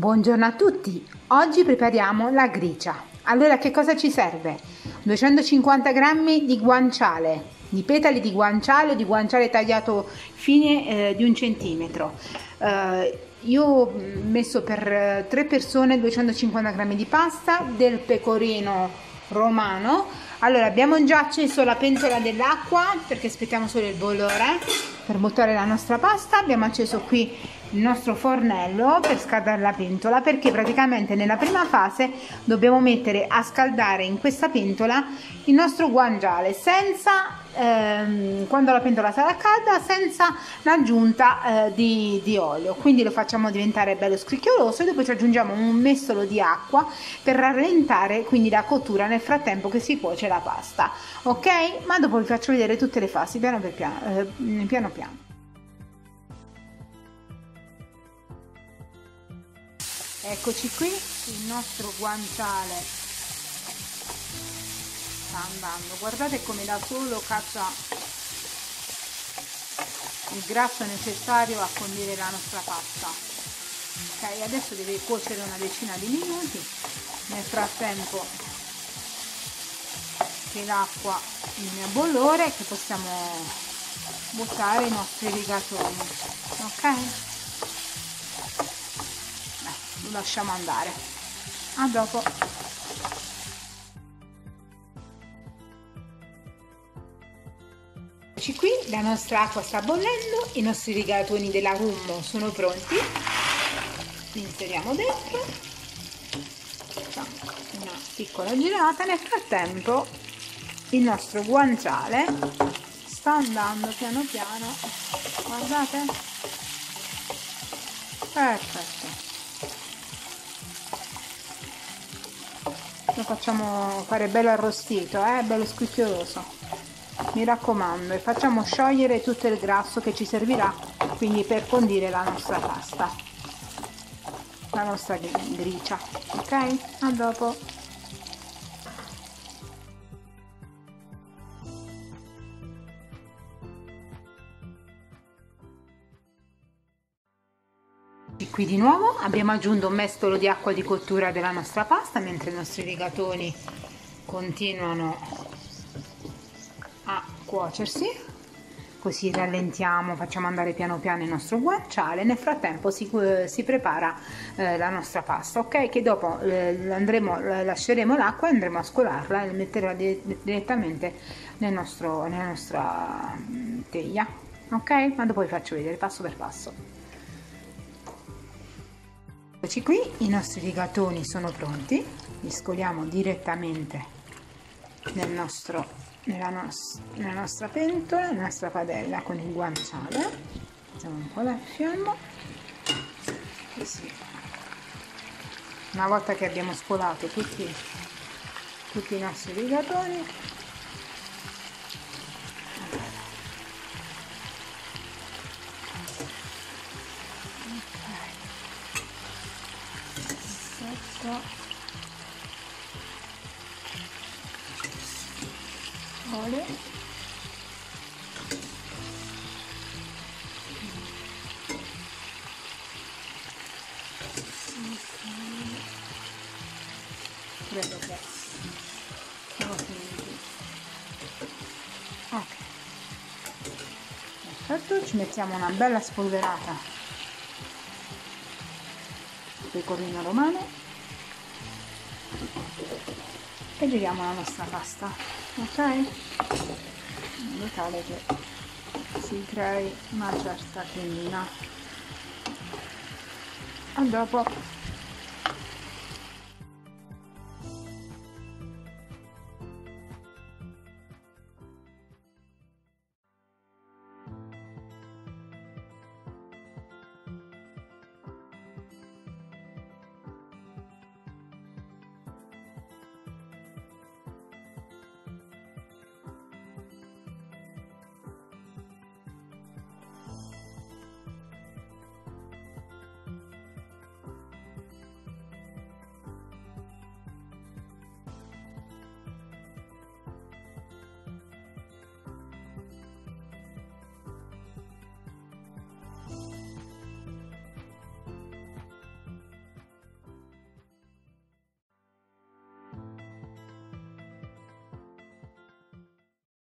Buongiorno a tutti, oggi prepariamo la gricia. Allora che cosa ci serve? 250 g di guanciale, di petali di guanciale o di guanciale tagliato fine eh, di un centimetro. Eh, io ho messo per 3 persone 250 g di pasta, del pecorino romano. Allora abbiamo già acceso la pentola dell'acqua perché aspettiamo solo il bollore per buttare la nostra pasta. Abbiamo acceso qui il nostro fornello per scaldare la pentola perché praticamente nella prima fase dobbiamo mettere a scaldare in questa pentola il nostro guanciale senza ehm, quando la pentola sarà calda senza l'aggiunta eh, di, di, olio. Quindi lo facciamo diventare bello scricchioloso e dopo ci aggiungiamo un mestolo di acqua per rallentare quindi la cottura. Nel frattempo che si cuoce la pasta ok? Ma dopo vi faccio vedere tutte le fasi piano per piano, eh, piano, piano. Eccoci qui il nostro guanciale. Sta andando. Guardate come da solo caccia il grasso necessario a condire la nostra pasta. Ok adesso deve cuocere una decina di minuti. Nel frattempo che l'acqua viene a bollore che possiamo buttare i nostri rigatoni. Ok lasciamo andare. A dopo. Eccoci qui, la nostra acqua sta bollendo, i nostri rigatoni della rum sono pronti, li inseriamo dentro, una piccola girata, nel frattempo il nostro guanciale sta andando piano piano, guardate, perfetto. Lo facciamo fare bello arrostito eh? bello squicchioso. Mi raccomando e facciamo sciogliere tutto il grasso che ci servirà quindi per condire la nostra pasta. La nostra gricia ok? A dopo qui di nuovo. Abbiamo aggiunto un mestolo di acqua di cottura della nostra pasta mentre i nostri rigatoni continuano a cuocersi. Così rallentiamo facciamo andare piano piano il nostro guanciale. Nel frattempo si, eh, si prepara eh, la nostra pasta ok? Che dopo eh, andremo, lasceremo l'acqua e andremo a scolarla e metterla di, direttamente nel nostro, nella nostra teglia ok? Ma dopo vi faccio vedere passo per passo Eccoci qui, i nostri rigatoni sono pronti, li scoliamo direttamente nel nostro, nella, nos, nella nostra pentola, nella nostra padella con il guanciale. Mettiamo un po' la fiamma, così. Una volta che abbiamo scolato tutti, tutti i nostri rigatoni, olio credo che siamo finiti. Ok. Perfetto ci mettiamo una bella spolverata pecorino romano e giriamo la nostra pasta ok? In modo tale che si crei una certa cremina a dopo